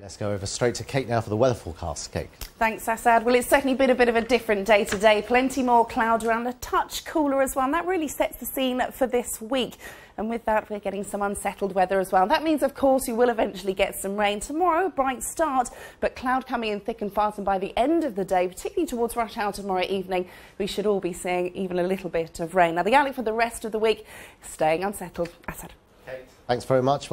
Let's go over straight to Kate now for the weather forecast. Kate. Thanks, Asad. Well, it's certainly been a bit of a different day today. Plenty more cloud around, a touch cooler as well. And that really sets the scene for this week. And with that, we're getting some unsettled weather as well. That means, of course, you will eventually get some rain. Tomorrow, bright start, but cloud coming in thick and fast. And by the end of the day, particularly towards rush hour tomorrow evening, we should all be seeing even a little bit of rain. Now, the outlook for the rest of the week, staying unsettled. Asad. Kate, Thanks very much.